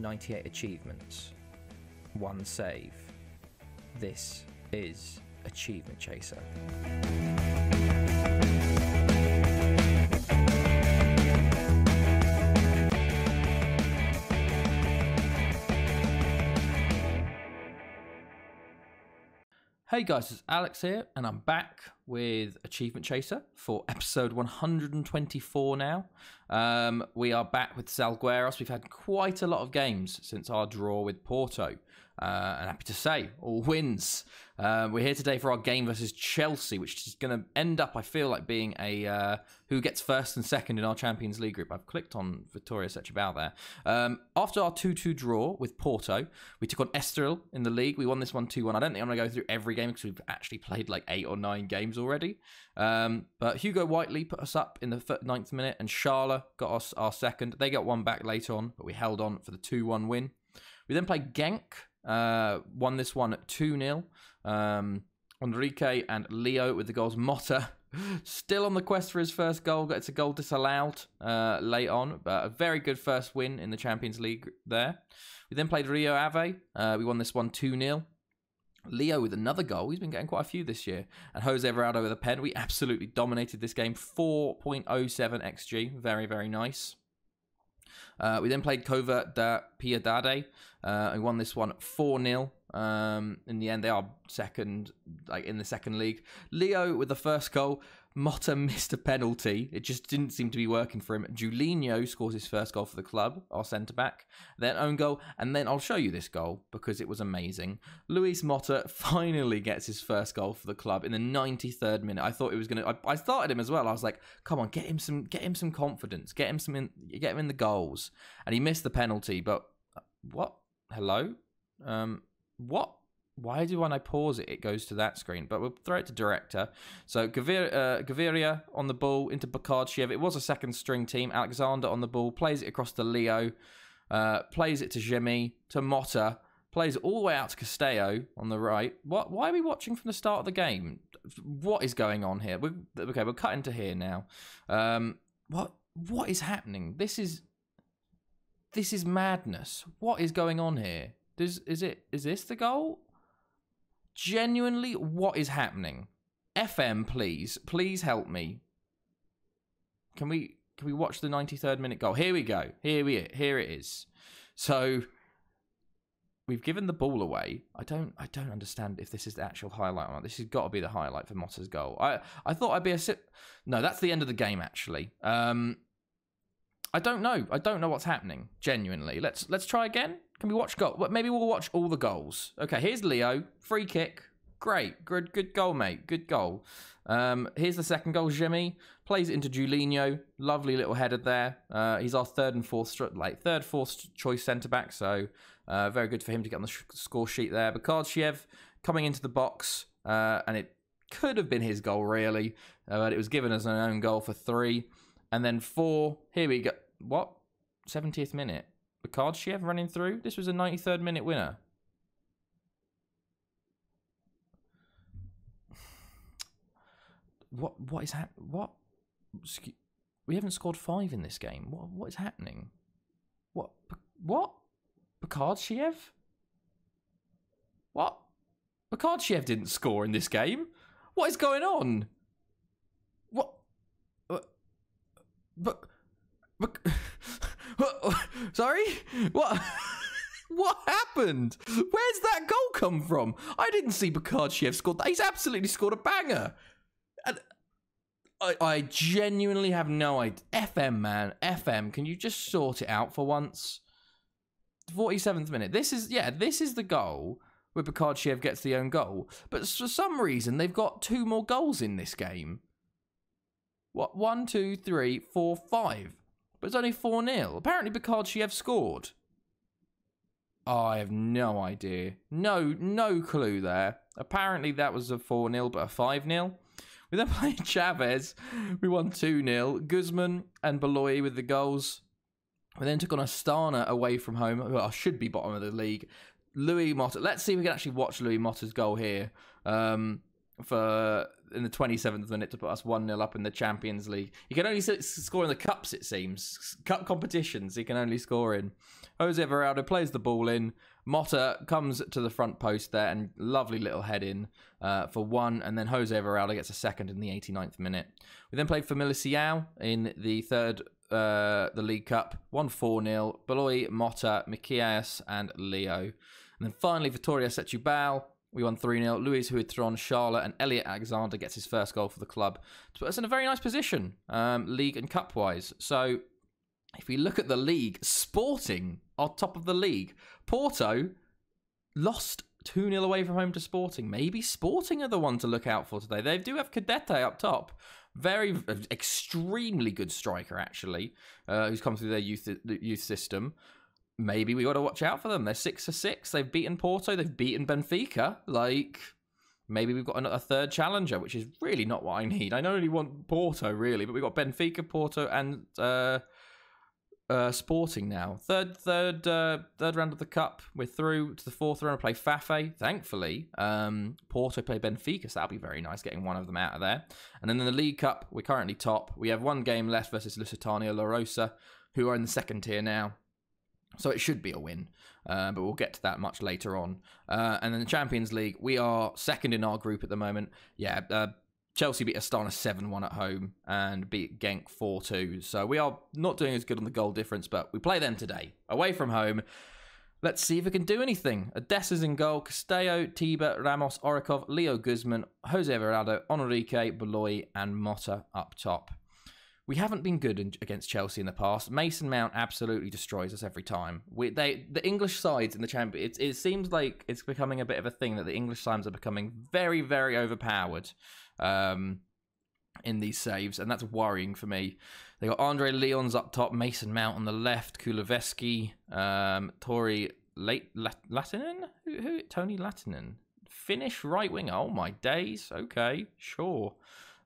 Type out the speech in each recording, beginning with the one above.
98 achievements, one save. This is Achievement Chaser. Hey guys, it's Alex here, and I'm back with Achievement Chaser for episode 124 now. Um, we are back with Salgueiros. We've had quite a lot of games since our draw with Porto. Uh, and happy to say, all wins. Uh, we're here today for our game versus Chelsea, which is going to end up, I feel like, being a uh, who gets first and second in our Champions League group. I've clicked on Vitoria Setúbal there. Um, after our 2 2 draw with Porto, we took on Estoril in the league. We won this one 2 1. I don't think I'm going to go through every game because we've actually played like eight or nine games already. Um, but Hugo Whiteley put us up in the ninth minute, and Schala got us our second. They got one back later on, but we held on for the 2 1 win. We then played Genk uh, won this one 2 0. Um, Enrique and Leo with the goals. Motta still on the quest for his first goal. Gets a goal disallowed uh, late on, but a very good first win in the Champions League there. We then played Rio Ave. Uh, we won this one 2 0. Leo with another goal. He's been getting quite a few this year. And Jose Veraldo with a pen. We absolutely dominated this game. 4.07 XG. Very, very nice. Uh, we then played Cova da Piedade. Uh, we won this one 4 0. Um, in the end, they are second, like in the second league. Leo with the first goal. Motta missed a penalty. It just didn't seem to be working for him. Julinho scores his first goal for the club, our centre back. Then own goal, and then I'll show you this goal because it was amazing. Luis Motta finally gets his first goal for the club in the 93rd minute. I thought it was gonna. I, I started him as well. I was like, come on, get him some, get him some confidence, get him some, in, get him in the goals. And he missed the penalty. But uh, what? Hello? Um, what? Why do when I pause it, it goes to that screen? But we'll throw it to director. So uh, Gaviria on the ball into Bakardshiev. It was a second string team. Alexander on the ball plays it across to Leo, uh, plays it to Jimmy, to Motta, plays it all the way out to Castello on the right. What? Why are we watching from the start of the game? What is going on here? We're, okay, we'll cut into here now. Um, what? What is happening? This is this is madness. What is going on here? Does is it is this the goal? Genuinely what is happening? FM, please, please help me. Can we can we watch the 93rd minute goal? Here we go. Here we here it is. So we've given the ball away. I don't I don't understand if this is the actual highlight or not. This has got to be the highlight for Motta's goal. I I thought I'd be a sit. No, that's the end of the game actually. Um, I don't know. I don't know what's happening. Genuinely. Let's let's try again. Can we watch goal? Maybe we'll watch all the goals. Okay, here's Leo. Free kick. Great. Good good goal, mate. Good goal. Um, here's the second goal. Jimmy plays it into Julinho. Lovely little header there. Uh, he's our third and fourth, like third, fourth choice centre back. So uh, very good for him to get on the score sheet there. Bakardshiev coming into the box, uh, and it could have been his goal really, uh, but it was given as an own goal for three, and then four. Here we go. What? 70th minute. Bakardshiev running through. This was a 93rd minute winner. What what is hap- what? We haven't scored five in this game. What what is happening? What what? Bakardshiev? What? Bakardshiev didn't score in this game. What is going on? What? But but. but Sorry? What? what happened? Where's that goal come from? I didn't see Bakardchev scored that. He's absolutely scored a banger. And I, I genuinely have no idea. FM, man. FM, can you just sort it out for once? 47th minute. This is, yeah, this is the goal where Bakardshiev gets the own goal. But for some reason, they've got two more goals in this game. What? One, two, three, four, five. But it's only 4 0. Apparently, Bakardshiev scored. Oh, I have no idea. No, no clue there. Apparently, that was a 4 0, but a 5 0. We then played Chaves. We won 2 0. Guzman and Beloy with the goals. We then took on Astana away from home, who should be bottom of the league. Louis Motta. Let's see if we can actually watch Louis Motta's goal here. Um, for in the 27th minute to put us 1 0 up in the Champions League. He can only score in the cups, it seems. Cup competitions, he can only score in. Jose Veraldo plays the ball in. Motta comes to the front post there and lovely little head in uh, for one. And then Jose Veraldo gets a second in the 89th minute. We then played for Miliciao in the third uh, the League Cup, 1 4 0. Beloy, Motta, Mikias, and Leo. And then finally, Vitoria Setúbal. We won 3 0. Luis Huitron, Charlotte, and Elliot Alexander gets his first goal for the club to put us in a very nice position, um, league and cup wise. So, if we look at the league, Sporting are top of the league. Porto lost 2 0 away from home to Sporting. Maybe Sporting are the one to look out for today. They do have Cadete up top, very extremely good striker actually, uh, who's come through their youth youth system. Maybe we got to watch out for them. They're six for six. They've beaten Porto. They've beaten Benfica. Like maybe we've got another third challenger, which is really not what I need. I don't want Porto really, but we've got Benfica, Porto, and uh, uh, Sporting now. Third, third, uh, third round of the cup. We're through to the fourth round. Play Fafe. Thankfully, um, Porto play Benfica, so that'll be very nice getting one of them out of there. And then in the League Cup, we're currently top. We have one game left versus Lusitania Lourosa, who are in the second tier now. So it should be a win, uh, but we'll get to that much later on. Uh, and then the Champions League, we are second in our group at the moment. Yeah, uh, Chelsea beat Astana 7 1 at home and beat Genk 4 2. So we are not doing as good on the goal difference, but we play them today. Away from home. Let's see if we can do anything. Odessa's in goal. Castello, Tiba, Ramos, Orikov, Leo Guzman, Jose Veraldo, Enrique, Beloy, and Motta up top. We haven't been good in, against Chelsea in the past. Mason Mount absolutely destroys us every time. We, they, the English sides in the champion. It, it seems like it's becoming a bit of a thing that the English sides are becoming very, very overpowered um, in these saves, and that's worrying for me. They got Andre Leons up top, Mason Mount on the left, Kuleveski, um, Tori Late Latinen, who, who Tony Latinen, Finnish right winger. Oh my days. Okay, sure.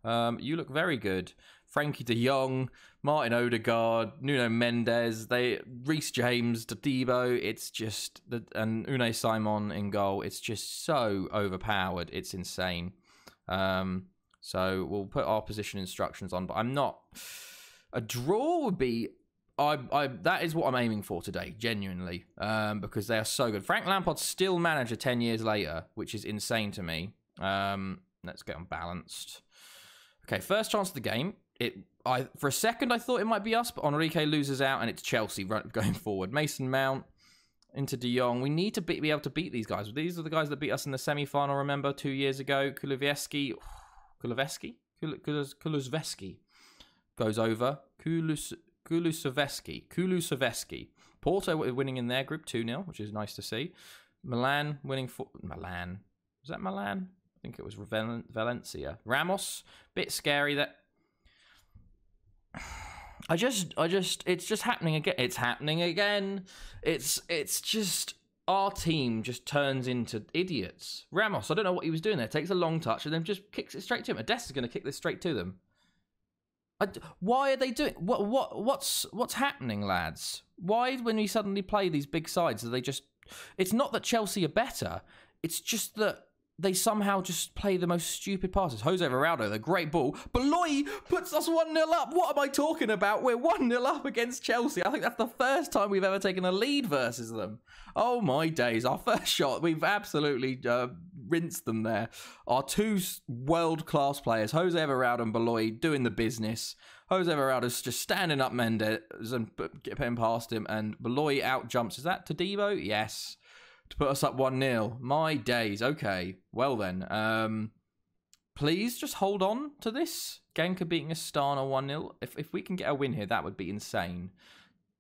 Um, you look very good. Frankie De Jong, Martin Odegaard, Nuno Mendes, they Reece James, Debo. It's just the, and Unai Simon in goal. It's just so overpowered. It's insane. Um, so we'll put our position instructions on, but I'm not. A draw would be. I, I that is what I'm aiming for today, genuinely, um, because they are so good. Frank Lampard's still manager ten years later, which is insane to me. Um, let's get on balanced. Okay, first chance of the game. It I for a second I thought it might be us, but Enrique loses out and it's Chelsea going forward. Mason Mount into De Jong. We need to be, be able to beat these guys. These are the guys that beat us in the semi final, remember, two years ago. Kuliveski, Kuliveski? Kulusveski goes over. Kulus, Kulusevski. Kulusevski. Porto winning in their group 2 0, which is nice to see. Milan winning for. Milan. Is that Milan? I think it was Valencia. Ramos, bit scary that I just, I just, it's just happening again. It's happening again. It's, it's just our team just turns into idiots. Ramos, I don't know what he was doing there. Takes a long touch and then just kicks it straight to him. Odessa's going to kick this straight to them. I, why are they doing what? What? What's what's happening, lads? Why, when we suddenly play these big sides, are they just? It's not that Chelsea are better. It's just that they somehow just play the most stupid passes. Jose Veraldo, the great ball. Beloy puts us 1 0 up. What am I talking about? We're 1 0 up against Chelsea. I think that's the first time we've ever taken a lead versus them. Oh my days. Our first shot, we've absolutely uh, rinsed them there. Our two world class players, Jose Veraldo and Beloy, doing the business. Jose Veraldo's just standing up Mendes and getting past him, and Beloy out jumps. Is that Todibo? Yes to put us up 1 0. My days. Okay. Well then. Um, please just hold on to this. Genk beating Astana 1 0. If, if we can get a win here, that would be insane.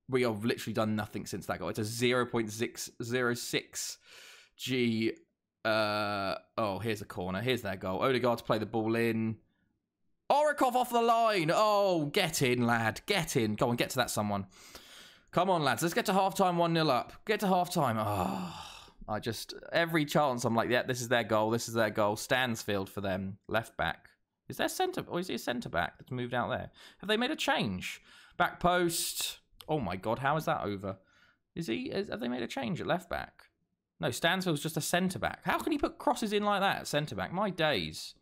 We have literally done nothing since that goal. It's a 0.606 G. Uh, oh, here's a corner. Here's their goal. Odegaard to play the ball in. Orikov off the line. Oh, get in, lad. Get in. Go on, get to that someone. Come on, lads. Let's get to half time 1 0 up. Get to half time. Oh. I just every chance I'm like, yeah, this is their goal. This is their goal. Stansfield for them, left back. Is there centre or is he a centre back that's moved out there? Have they made a change? Back post. Oh my god, how is that over? Is he? Is, have they made a change at left back? No, Stansfield's just a centre back. How can he put crosses in like that at centre back? My days.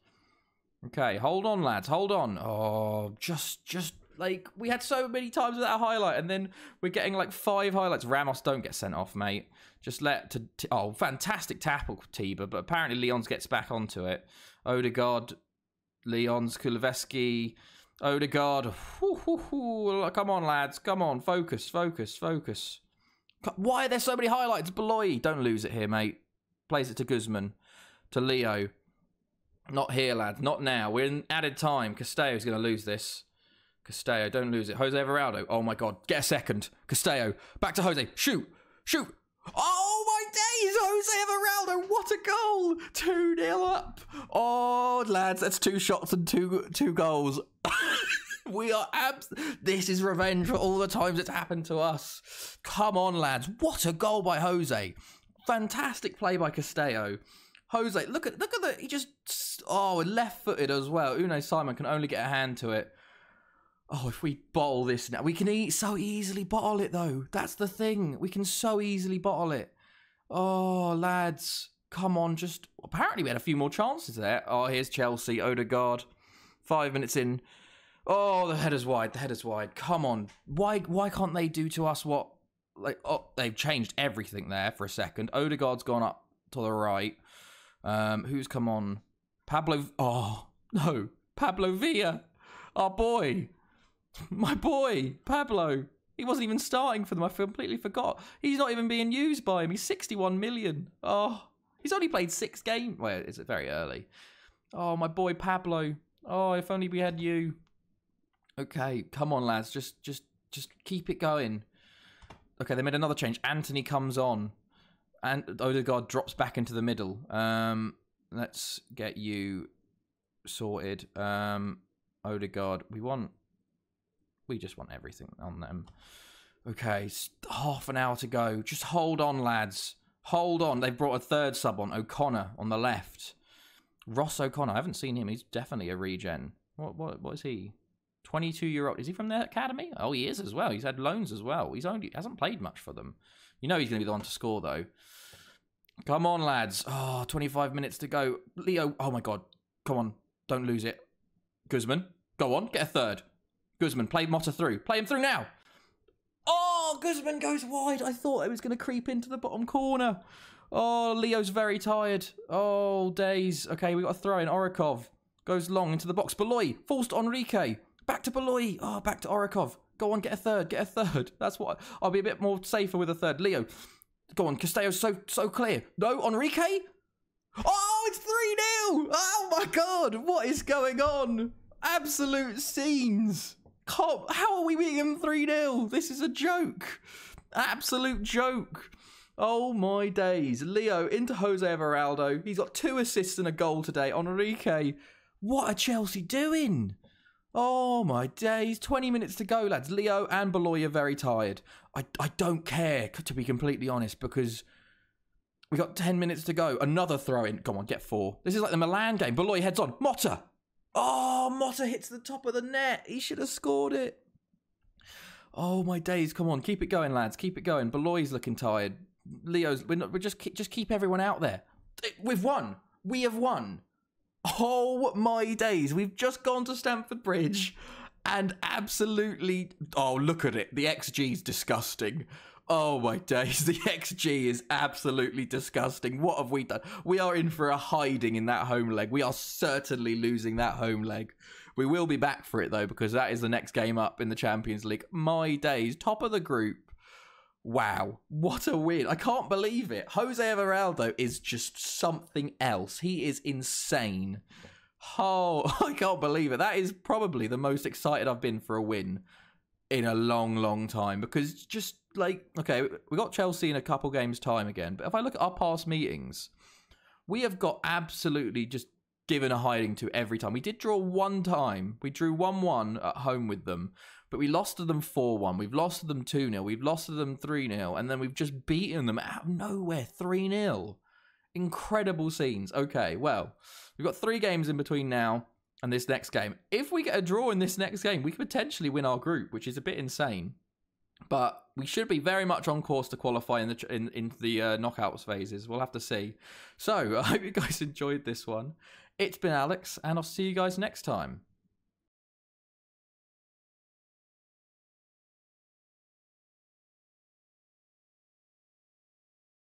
Okay, hold on, lads. Hold on. Oh, just, just like we had so many times without that highlight, and then we're getting like five highlights. Ramos, don't get sent off, mate. Just let to. Oh, fantastic tackle, Tiba, but apparently Leon's gets back onto it. Odegaard, Leon's Kuleveski, Odegaard. Whoo, whoo, whoo. Come on, lads. Come on. Focus, focus, focus. Why are there so many highlights? Beloy, don't lose it here, mate. Plays it to Guzman, to Leo. Not here, lads. Not now. We're in added time. Castello's going to lose this. Castello, don't lose it. Jose Everaldo. Oh my God. Get a second. Castello. Back to Jose. Shoot. Shoot. Oh my days. Jose Everaldo. What a goal. 2 0 up. Oh, lads. That's two shots and two two goals. we are abs. This is revenge for all the times it's happened to us. Come on, lads. What a goal by Jose. Fantastic play by Castello. Jose, look at look at the he just oh left footed as well. Unai Simon can only get a hand to it. Oh, if we bottle this now, we can eat so easily bottle it though. That's the thing. We can so easily bottle it. Oh, lads, come on! Just apparently we had a few more chances there. Oh, here's Chelsea, Odegaard. Five minutes in. Oh, the header's wide. The header's wide. Come on. Why? Why can't they do to us what? Like, oh, they've changed everything there for a second. Odegaard's gone up to the right. Um, who's come on? Pablo. Oh no, Pablo Villa, our boy, my boy, Pablo. He wasn't even starting for them. I completely forgot. He's not even being used by him. He's 61 million. Oh, he's only played six games. Well, it's very early. Oh, my boy Pablo. Oh, if only we had you. Okay, come on, lads. Just, just, just keep it going. Okay, they made another change. Anthony comes on and Odegaard drops back into the middle. Um, let's get you sorted. Um, Odegaard, we want, we just want everything on them. Okay, half an hour to go. Just hold on, lads. Hold on. They've brought a third sub on O'Connor on the left. Ross O'Connor. I haven't seen him. He's definitely a regen. What what what is he? 22 year old. Is he from the academy? Oh, he is as well. He's had loans as well. He's only hasn't played much for them. You know he's going to be the one to score, though. Come on, lads. Oh, 25 minutes to go. Leo, oh my God. Come on. Don't lose it. Guzman, go on. Get a third. Guzman, play Motta through. Play him through now. Oh, Guzman goes wide. I thought it was going to creep into the bottom corner. Oh, Leo's very tired. Oh, days. Okay, we got a throw in. Orikov goes long into the box. Beloy falls to Enrique. Back to Beloy. Oh, back to Orikov. Go on, get a third, get a third. That's what I'll be a bit more safer with a third. Leo, go on. Castello's so so clear. No, Enrique. Oh, it's three 0 Oh my god, what is going on? Absolute scenes. How are we beating them three 0 This is a joke. Absolute joke. Oh my days. Leo into Jose Everaldo. He's got two assists and a goal today. Enrique, what are Chelsea doing? Oh my days. 20 minutes to go, lads. Leo and Beloy are very tired. I, I don't care, to be completely honest, because we got 10 minutes to go. Another throw in. Come on, get four. This is like the Milan game. Beloy heads on. Motta. Oh, Motta hits the top of the net. He should have scored it. Oh my days. Come on, keep it going, lads. Keep it going. Beloy's looking tired. Leo's. We're, not, we're just, just keep everyone out there. We've won. We have won. Oh my days. We've just gone to Stamford Bridge and absolutely. Oh, look at it. The XG is disgusting. Oh my days. The XG is absolutely disgusting. What have we done? We are in for a hiding in that home leg. We are certainly losing that home leg. We will be back for it though, because that is the next game up in the Champions League. My days. Top of the group. Wow, what a win. I can't believe it. Jose Everaldo is just something else. He is insane. Oh, I can't believe it. That is probably the most excited I've been for a win in a long, long time because just like, okay, we got Chelsea in a couple games' time again. But if I look at our past meetings, we have got absolutely just given a hiding to every time. We did draw one time. We drew 1 1 at home with them but we lost to them 4 1. We've lost to them 2 0. We've lost to them 3 0. And then we've just beaten them out of nowhere 3 0. Incredible scenes. Okay, well, we've got three games in between now and this next game. If we get a draw in this next game, we could potentially win our group, which is a bit insane. But we should be very much on course to qualify in the in, into the uh, knockouts phases. We'll have to see. So I hope you guys enjoyed this one. It's been Alex, and I'll see you guys next time.